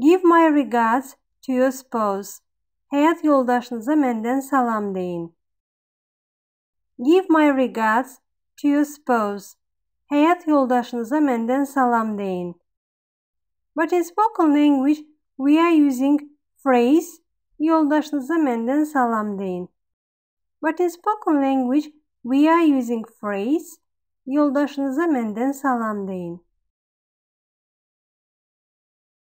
Give my regards to your spouse. Hayat yoldaşınıza menden salam deyin. Give my regards to your spouse. Hayat yoldaşınıza menden salam deyin. But in spoken language, we are using phrase yoldaşınıza menden salam deyin. But in spoken language, we are using phrase yoldaşınıza menden salam deyin.